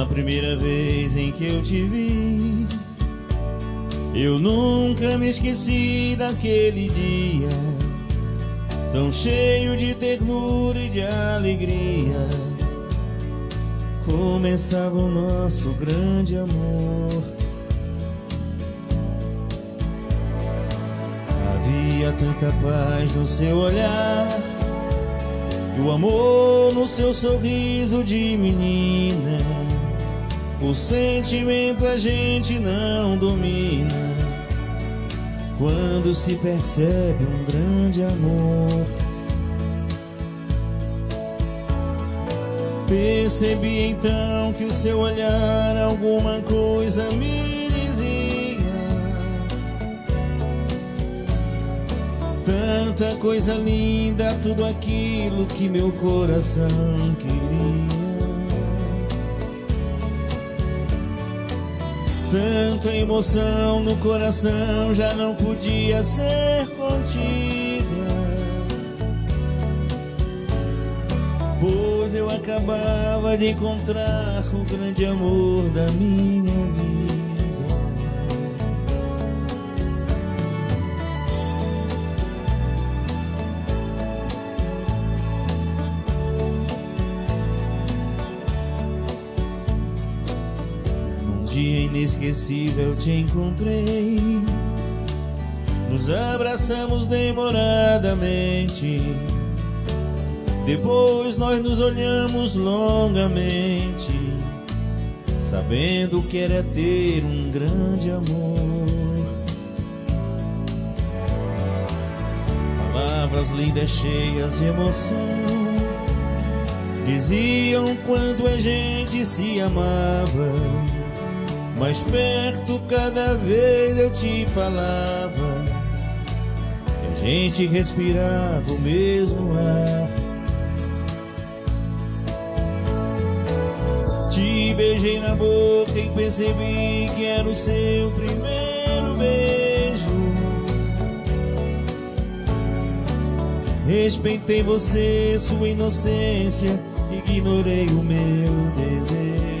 A primeira vez em que eu te vi, eu nunca me esqueci daquele dia, tão cheio de ternura e de alegria. Começava o nosso grande amor. Havia tanta paz no seu olhar, e o amor no seu sorriso de menina. O sentimento a gente não domina quando se percebe um grande amor. Percebi então que o seu olhar alguma coisa me dizia. Tanta coisa linda, tudo aquilo que meu coração queria. Tanta emoção no coração já não podia ser contida. Pois eu acabava de encontrar o grande amor da minha vida. Dia inesquecível te encontrei. Nos abraçamos demoradamente. Depois nós nos olhamos longamente, sabendo que era ter um grande amor. Palavras lindas cheias de emoção diziam quando a gente se amava. Mais perto cada vez eu te falava que a gente respirava o mesmo ar. Te beijei na boca e percebi que era o seu primeiro beijo. Respeitei você, sua inocência, ignorei o meu desejo.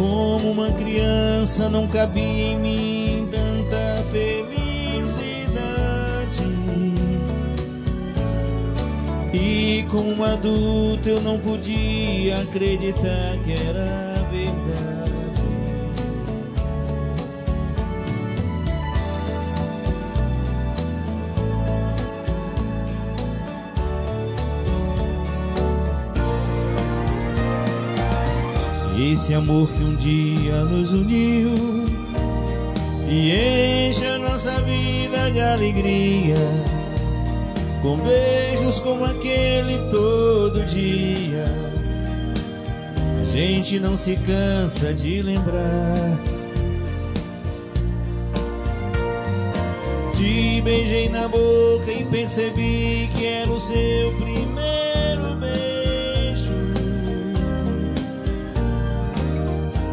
Como uma criança não cabia em mim tanta felicidade. E como um adulto eu não podia acreditar que era verdade. Esse amor que um dia nos uniu e enche a nossa vida de alegria, com beijos como aquele todo dia. A gente não se cansa de lembrar. Te beijei na boca e percebi que era o seu primeiro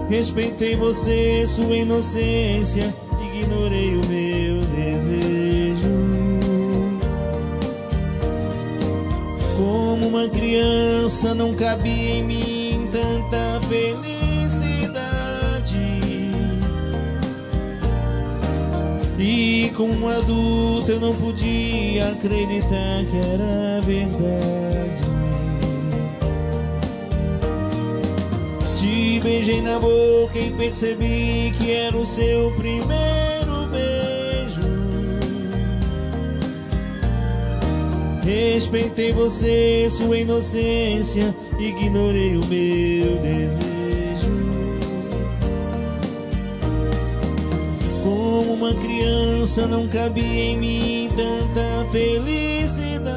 Respeitei você, sua inocência, ignorei o meu desejo. Como uma criança não cabia em mim tanta felicidade. E como um adulto eu não podia acreditar que era verdade. Beijei na boca e percebi que era o seu primeiro beijo. Respeitei você, sua inocência, ignorei o meu desejo. Como uma criança não cabia em mim tanta felicidade.